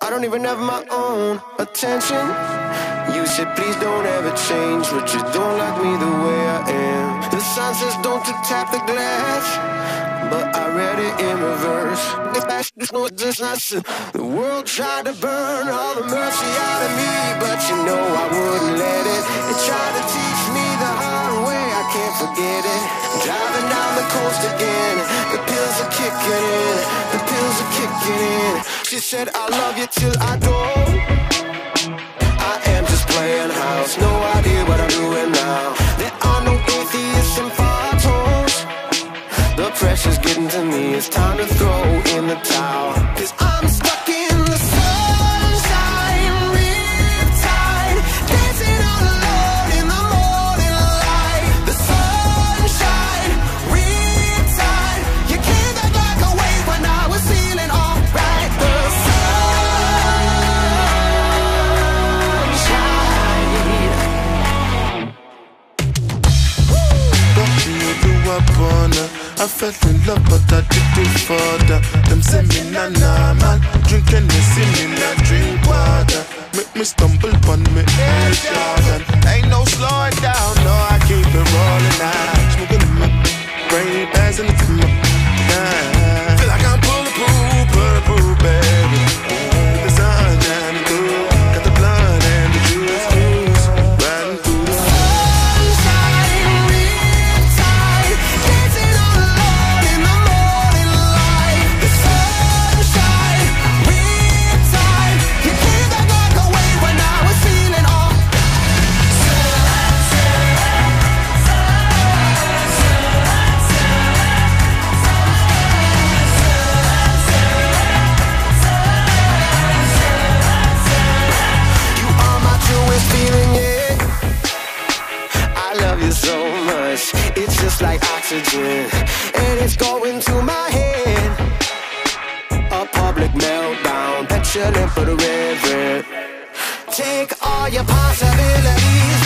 I don't even have my own attention. You said, please don't ever change, but you don't like me the way I am. The sign says, don't you tap the glass, but I read it in reverse. The world tried to burn all the mercy out of me, coast again, the pills are kicking in, the pills are kicking in. She said, I love you till I go. I am just playing house, no idea what I'm doing now. There are no atheists and photos. The pressure's getting to me, it's time to throw in the towel. Her. I fell in love, but I did it further. Them say me na na man, drinking me see me na drink water. Make me stumble much. It's just like oxygen, and it's going to my head. A public meltdown, petulant but reverent. Take all your possibilities,